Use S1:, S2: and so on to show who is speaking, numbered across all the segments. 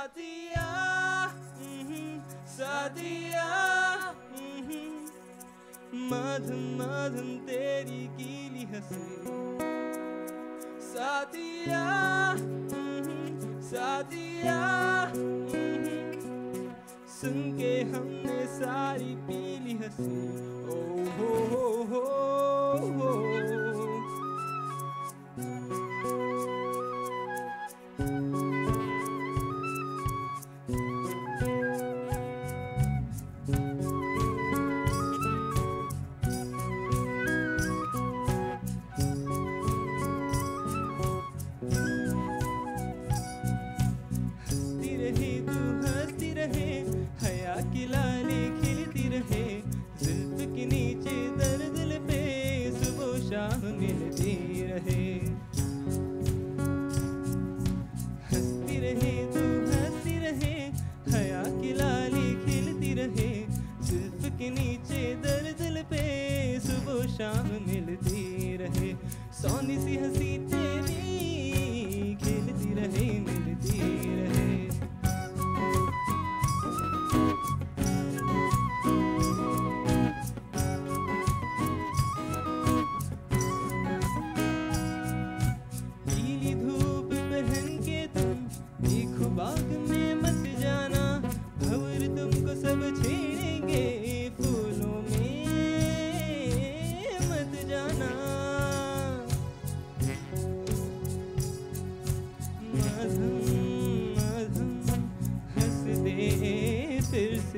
S1: सादिया हम्म, सादिया हम्म। मधुम मधुम तेरी गीली हँसी। सादिया हम्म, सादिया सुन के हमने सारी पीली हँसी। ओ हो हो हो, हो, हो।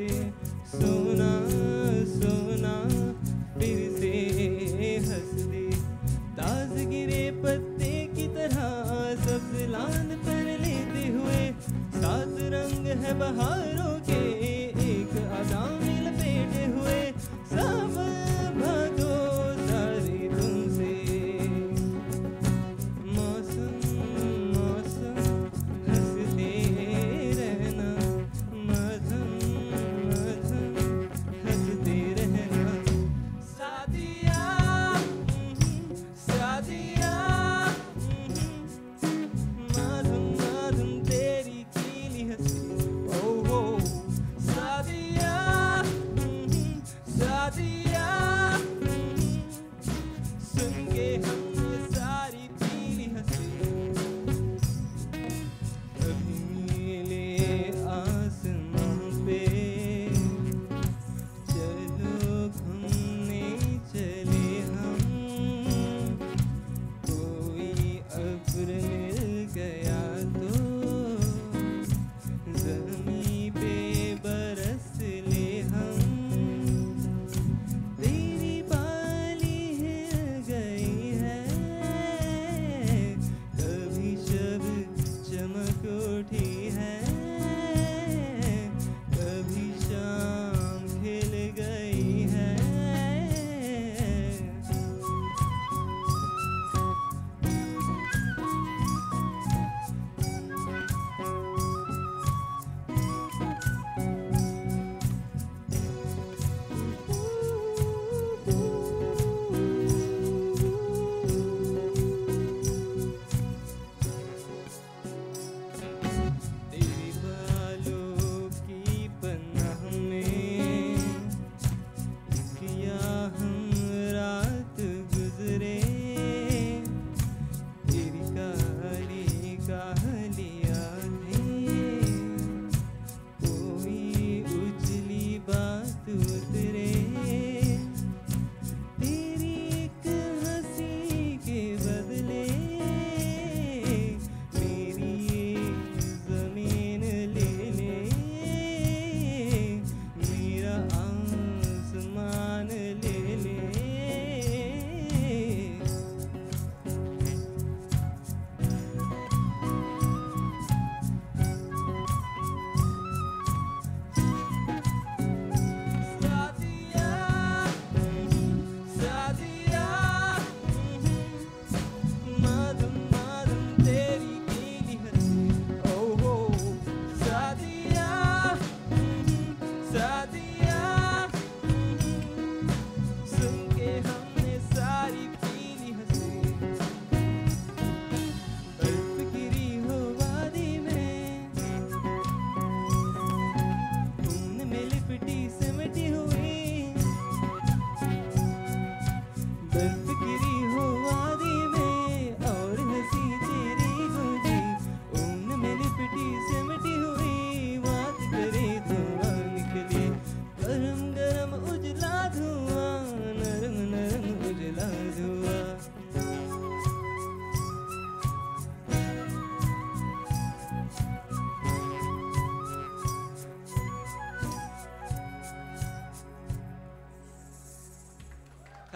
S1: see soon. see.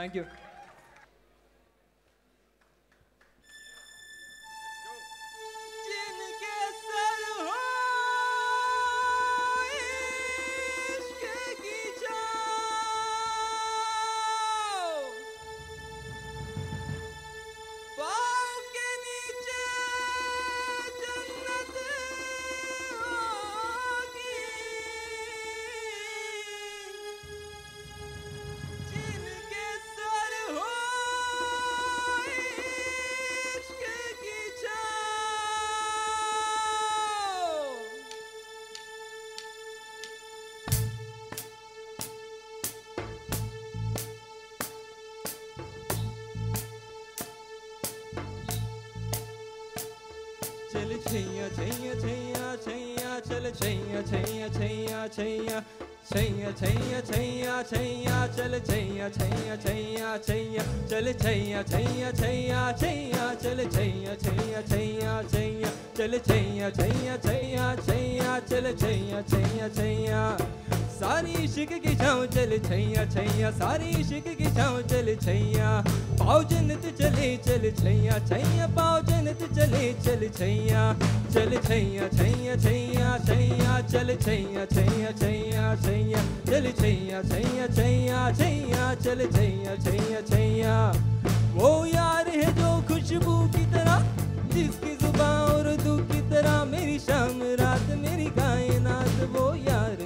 S1: Thank you. चल छैया छैया छैया छैया छैया छैया छैया छैया चल छैया छैया छैया छैया चल छैया छैया छैया छैया चल छैया छैया छैया छैया चल छैया छैया छैया छैया चल छैया छैया छैया सारी इश्क की छाँव चल छैया छैया सारी इश्क की छाँव चल छैया पाँव जन्नत चले चल छैया छैया जन्नत चले छैया चल छैया छैया छैया छैया चल छैया छैया छैया छैया चल छैया छैया छैया छैया चल छैया छैया छैया वो यार है जो खुशबू की तरह जिसकी ज़ुबान और दू की तरह मेरी शाम रात मेरी कायनात वो यार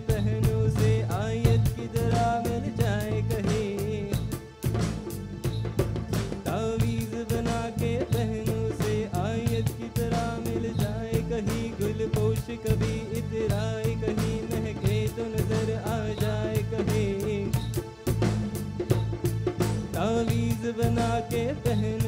S1: पहनों से आयत की तरह मिल जाए कहीं। तावीज बना के पहनों से आयत की तरह मिल जाए कहीं। गुलपोश कभी इतराए कहीं, महके तो नज़र आ जाए कहीं। तावीज बना के पहनों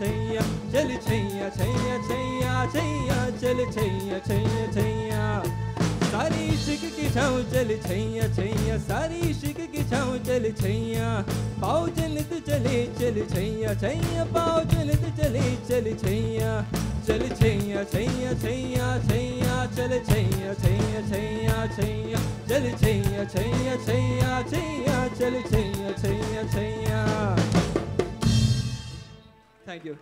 S1: छैया चल छैया छैया छैया छैया चल छैया छैया छैया सारी इश्क की छाँव चल छैया छैया सारी इश्क की छाँव चल छैया पाँव जन्नत चले चल छैया छैया पाँव जन्नत चले चल छैया चल छैया छैया छैया छैया चल छैया छैया छैया छैया चल छैया छैया छैया छैया चल Chaiyya Chaiyya Chaiyya Thank you.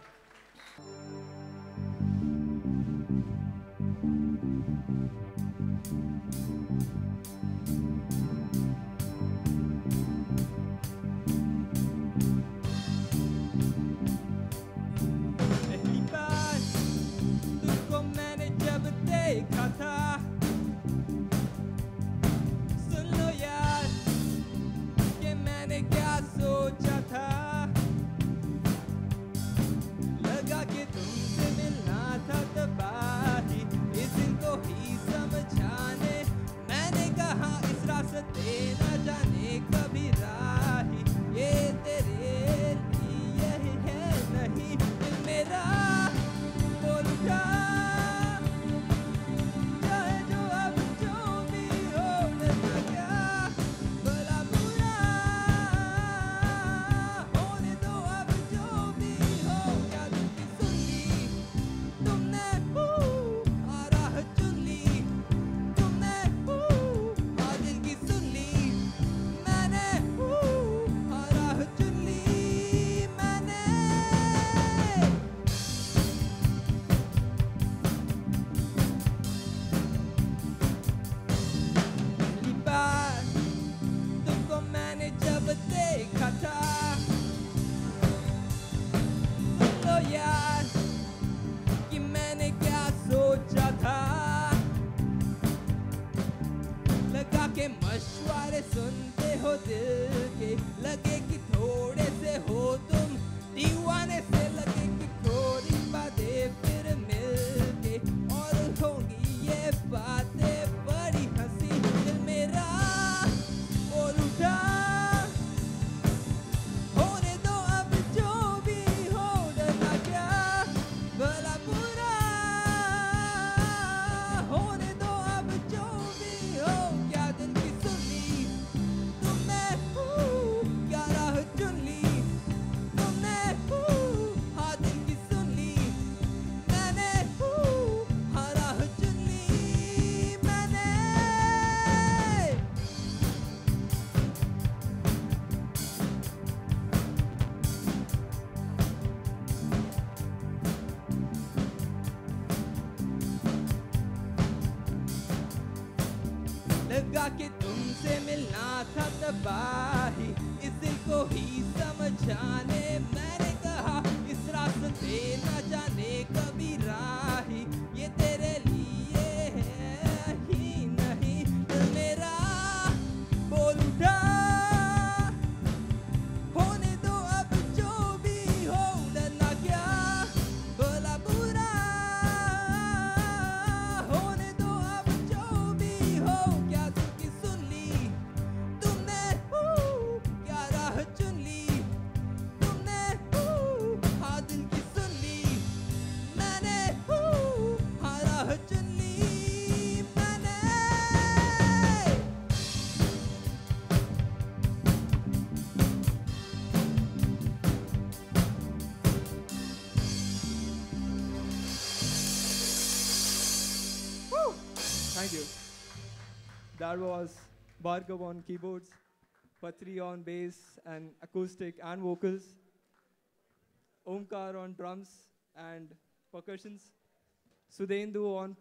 S1: Tena janik babirai. That was Bhargav on keyboards, Patri on bass and acoustic and vocals, Omkar on drums and percussions, Sudhendu on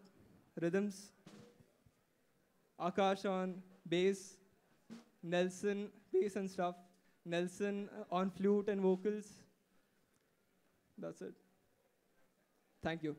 S1: rhythms, Akash on bass, Nelson bass and stuff, Nelson on flute and vocals. That's it. Thank you.